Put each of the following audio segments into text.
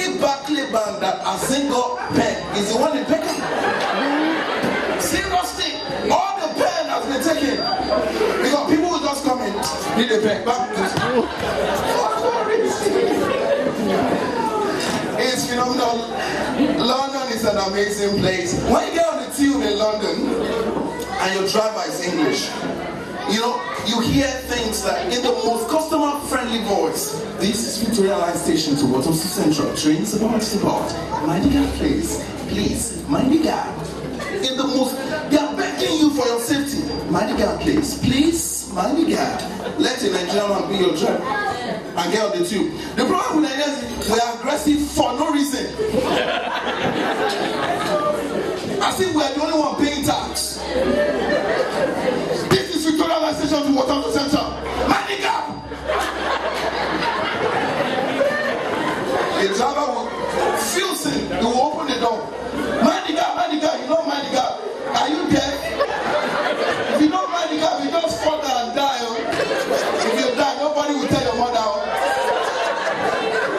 only Barclay band that has single pen is the one in Peckham. Seriously, all the pen has been taken. Because people will just come in, need a pen. Back It's phenomenal. London is an amazing place. When you get on the tube in London and your driver is English, you know, you hear things like in the most customer-friendly voice. This is Victoria Line Station to Waterloo Central. Trains about to. Mind the gap, please. Please, mind the gap. In the most, they are begging you for your safety. Mind the gap, please. Please, mind the gap. Let a Nigerian man be your driver and get on the tube. The problem with Nigerians is we are aggressive for no reason. As if we are the only one paying tax. This is Victoria Line Station to Waterloo Central. Mind the gap. The driver will fuse it. He will open the door. Mind the gap, mind the gap. You don't mind the gap. Are you deaf? If you don't mind the gap, you just fall down and die. oh. If you die, nobody will tell your mother. oh.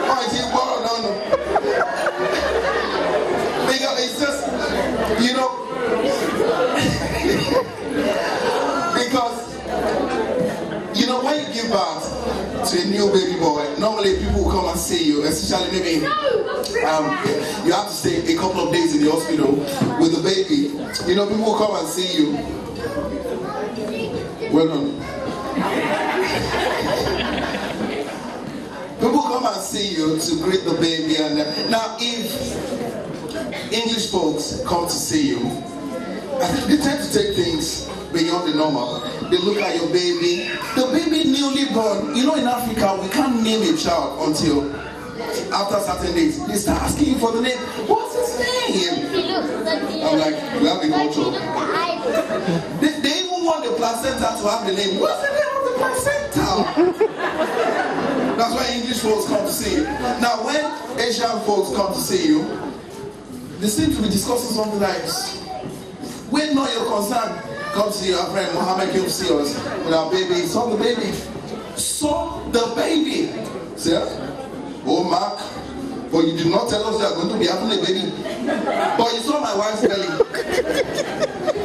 Oh, is he borrowed? No, no. Because it's just, you know, because, you know, when you give birth to a new baby boy, normally people will come and see you, especially maybe um, you have to stay a couple of days in the hospital with the baby. You know, people will come and see you. Well done. People come and see you to greet the baby, and uh, now if English folks come to see you, they tend to take things beyond the normal. They look at your baby, the baby newly born. You know, in Africa, we can't name a child until after certain days. They start asking you for the name. What's his name? I'm like, we have the culture. They, they even want the placenta to have the name. What's the name of the placenta? That's why English folks come to see you. Now, when Asian folks come to see you, they seem to be discussing something like, when not your concern, come to see our friend Mohammed came to see us with our baby. Saw the baby. Saw the baby. See? Oh, Mark. But you did not tell us you are going to be having a baby. But you saw my wife's belly.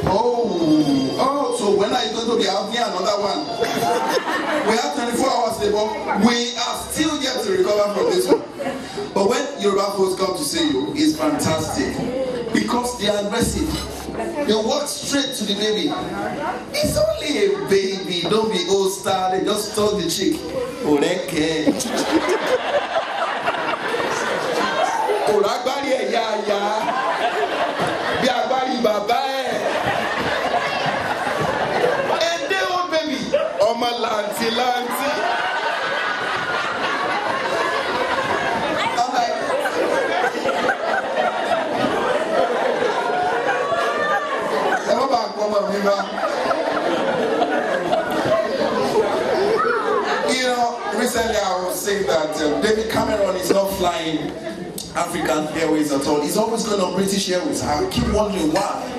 Oh, oh, so when are you going to be having another one? We have 24 hours labor. We are still yet to recover from this one. But when Yoruba folks come to see you, it's fantastic. Because they are aggressive. They walk straight to the baby. It's only a baby. Don't be old star. They just told the chick. Oreke. Kò lágbárí ẹ̀yà àyà bí agbárí bàbá ẹ̀. Èdè old baby ọmọ bá. You know, recently I was saying that uh, David Cameron is not flying African Airways at all. He's always going on British Airways. I keep wondering why.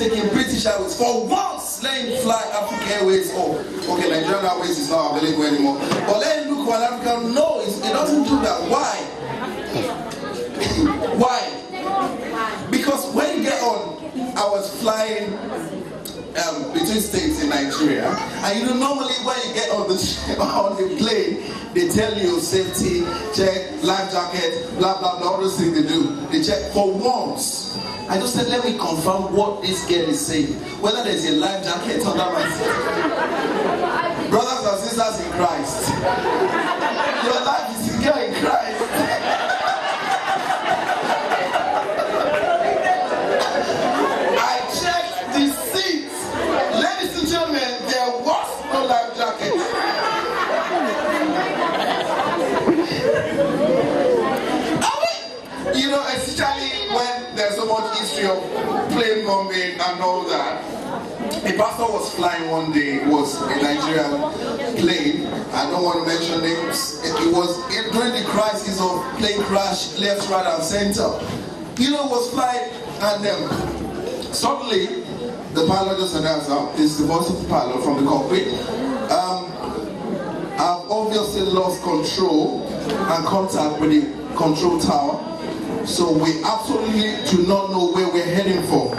Taking British Airways. For once, let him fly African Airways. Oh, okay, Nigerian Airways is not available anymore. But let him look for an African. No, it doesn't do that. Why? Why? Because when you get on, I was flying um, between states in Nigeria, and you know normally when you get on the on the plane, they tell you safety check, life jacket, blah blah blah, all those things they do. They check for once. I just said, let me confirm what this girl is saying. Whether there's a life jacket under my seat. Brothers and sisters in Christ, your life is secure in Christ. I checked the seats. Ladies and gentlemen, there was no life jacket. I mean, you know, especially when there's so much history of plane bombing and all that. A pastor was flying one day, was a Nigerian plane. I don't want to mention names. It, was during the crisis of plane crash, left, right, and center. You know, was flying, and um, suddenly the pilot just announced, uh, this is the voice of the pilot from the cockpit. Um, I've obviously lost control and contact with the control tower. So we absolutely do not know where we're heading for.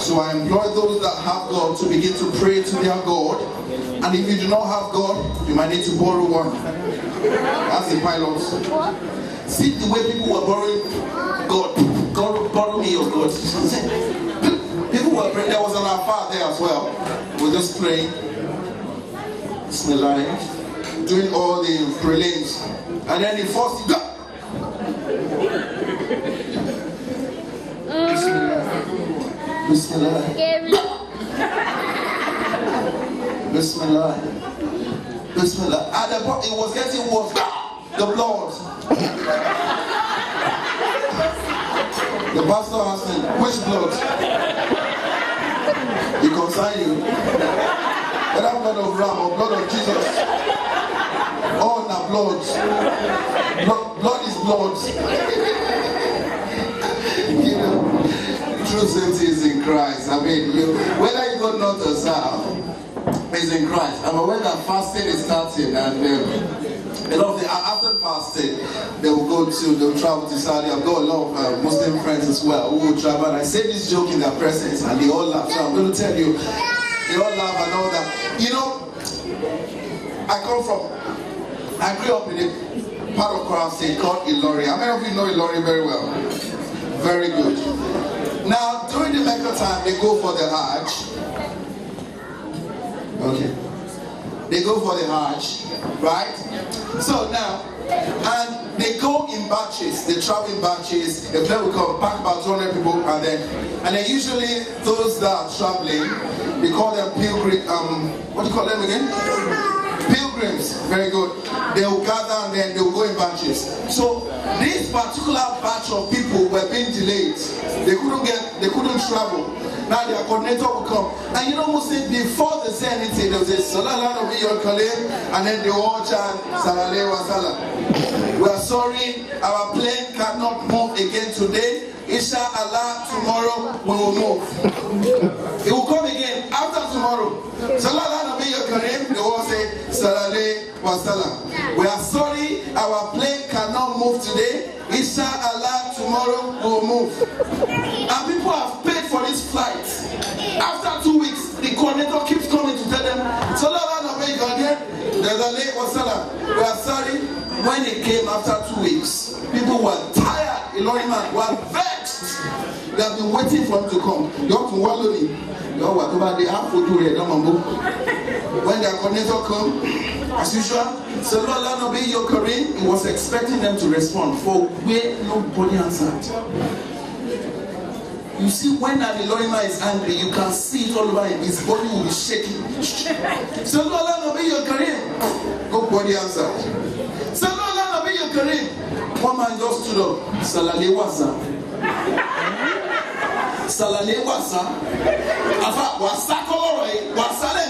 So I implore those that have God to begin to pray to their God. And if you do not have God, you might need to borrow one. That's the pilot. See the way people were borrowing God. God, borrow me your God. People were praying. There was an affair there as well. We're just praying. Bismillah. Doing all the prelims. And then the first, Bismillah. Bismillah. Bismillah. At the point it was getting worse. Ah, the blood. the pastor asked me, which blood? He concern you. Whether blood of ram or blood of Jesus. All na blood. blood. Blood is blood. True safety is in Christ. I mean, you, whether you go north or south, is in Christ. I mean, when that fasting is starting and um, a lot of the after fasting, they will go to, they'll travel to Saudi. I've got a lot of uh, Muslim friends as well who will travel. And I say this joke in their presence, and they all laugh. So I'm going to tell you, they all laugh and all that. You know, I come from, I grew up in a part of State called Ilorin. How many of you know Ilorin very well? Very good. Now, during the Mecca time, they go for the Hajj. Okay. They go for the Hajj, right? So now, and they go in batches. They travel in batches. The plane will come, pack about 200 people, and then, and then usually those that are traveling, they call them pilgrim. Um, what do you call them again? Pilgrims, very good. They will gather and then they will go in batches. So this particular batch of people were being delayed. They couldn't get, they couldn't travel. Now their coordinator will come. And you know, Muslim, before they say anything, they'll say, Sallallahu Alaihi Kalim, and then they all chant, Salaleh wa. We are sorry, our plane cannot move again today. Inshallah, tomorrow we will move. It will come again after tomorrow. They Salaleh Wasalam. We are sorry, our plane cannot move today. Inshallah, tomorrow will move. And people have paid for this flight. After two weeks, the coordinator keeps coming to tell them, Sallallahu Alaihi Karim, We are sorry. When it came after two weeks, people were tired. Man were vexed. They have been waiting for him to come. Yọ tún wá lónìí. Yọ wà tó bá dé àfojú rẹ̀ dánmọ̀ When their coordinator come, as usual, Sallallahu Nabi Yokarim, he was expecting them to respond for where nobody answered. You see, when an Elorima is angry, you can see it all over him. His body will be shaking. Sallallahu Nabi Yokarim, nobody answered. Sallallahu Nabi Yokarim, one man just stood up salale wasa salale wasa afa wasa yìí wasa lẹ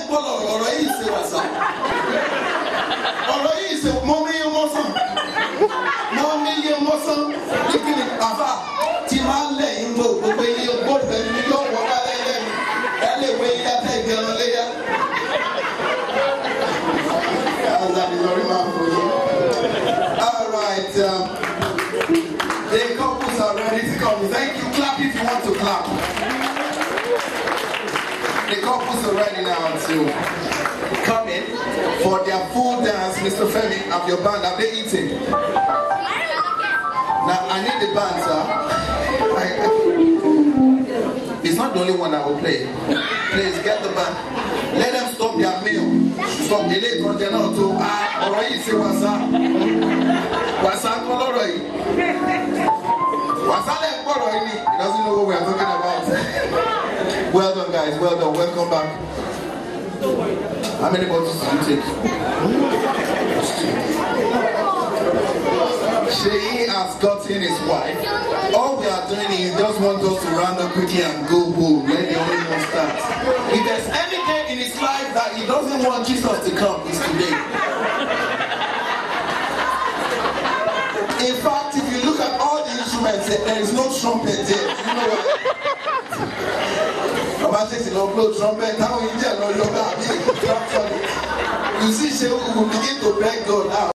come. Thank you. Clap if you want to clap. The couples are ready now to come in for their full dance. Mr. Femi, of your band, have they eaten? Now, I need the band, sir. I, it's not the only one I will play. Please get the band. Let them stop their meal. Stop the late container to ah, alright, say what's up. kọ́ lọ́rọ̀ yìí he doesn't know what we are talking about well done guys well done welcome back how many bottles did you take Sheyi has gotten his wife. All we are doing is just want us to round up quickly and go home. Let the only one start. If there's any day in his life that he doesn't want Jesus to come, it's today. In fact, if you look at all the instruments, there is no trumpet there. You know what? Baba bá tètè lọ blow trumpet táwọn India lọ yọ bá you see we will begin to beg God out.